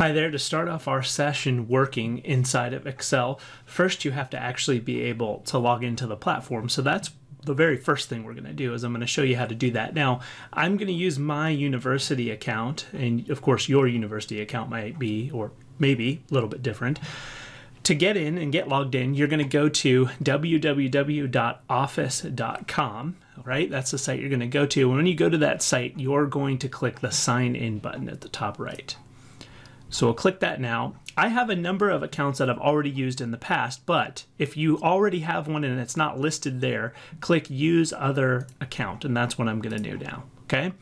Hi there, to start off our session working inside of Excel, first you have to actually be able to log into the platform. So that's the very first thing we're going to do is I'm going to show you how to do that. Now, I'm going to use my university account, and of course your university account might be, or maybe a little bit different. To get in and get logged in, you're going to go to www.office.com, right? That's the site you're going to go to. And when you go to that site, you're going to click the sign in button at the top right. So we'll click that now. I have a number of accounts that I've already used in the past, but if you already have one and it's not listed there, click use other account, and that's what I'm gonna do now, okay?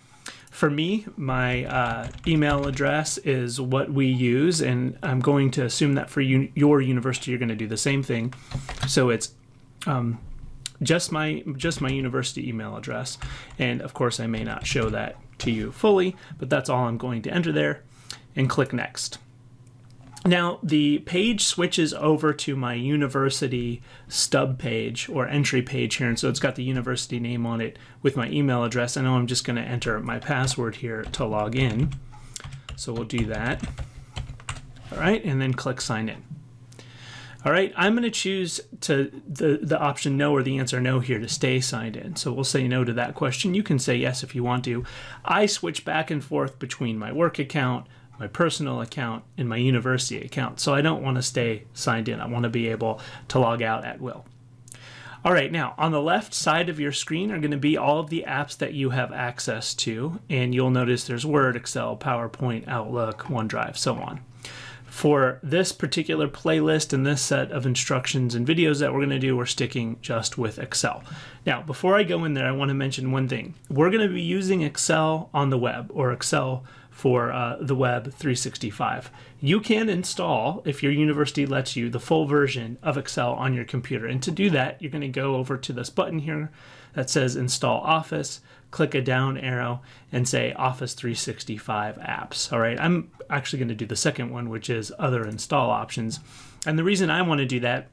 For me, my uh, email address is what we use, and I'm going to assume that for you, your university, you're gonna do the same thing. So it's um, just my just my university email address, and of course I may not show that to you fully, but that's all I'm going to enter there and click next. Now the page switches over to my university stub page or entry page here and so it's got the university name on it with my email address. I know I'm just going to enter my password here to log in. So we'll do that. All right, and then click sign in. All right, I'm going to choose to the, the option no or the answer no here to stay signed in. So we'll say no to that question. You can say yes if you want to. I switch back and forth between my work account, my personal account and my university account. So I don't want to stay signed in. I want to be able to log out at will. All right, now on the left side of your screen are going to be all of the apps that you have access to, and you'll notice there's Word, Excel, PowerPoint, Outlook, OneDrive, so on. For this particular playlist and this set of instructions and videos that we're going to do, we're sticking just with Excel. Now, before I go in there, I want to mention one thing. We're going to be using Excel on the web or Excel for uh, the Web 365. You can install, if your university lets you, the full version of Excel on your computer. And to do that, you're going to go over to this button here that says Install Office, click a down arrow, and say Office 365 Apps. All right, I'm actually going to do the second one, which is Other Install Options. And the reason I want to do that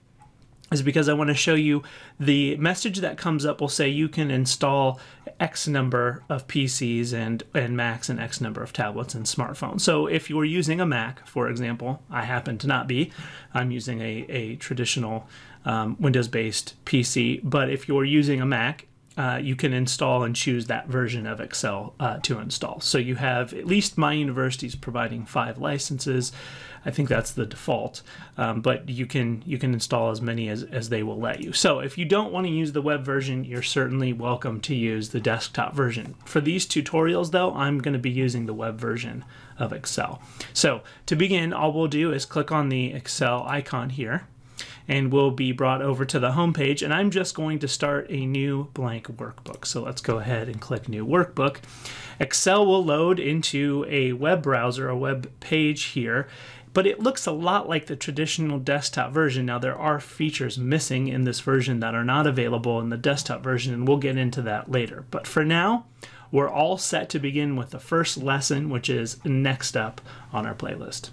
is because I want to show you the message that comes up will say you can install X number of PCs and, and Macs and X number of tablets and smartphones. So if you're using a Mac, for example, I happen to not be, I'm using a, a traditional um, Windows-based PC, but if you're using a Mac, uh, you can install and choose that version of Excel uh, to install. So you have at least my university is providing five licenses. I think that's the default, um, but you can you can install as many as, as they will let you. So if you don't want to use the web version, you're certainly welcome to use the desktop version. For these tutorials though, I'm going to be using the web version of Excel. So to begin, all we'll do is click on the Excel icon here and we'll be brought over to the home page and I'm just going to start a new blank workbook. So let's go ahead and click new workbook. Excel will load into a web browser, a web page here, but it looks a lot like the traditional desktop version. Now there are features missing in this version that are not available in the desktop version and we'll get into that later. But for now, we're all set to begin with the first lesson, which is next up on our playlist.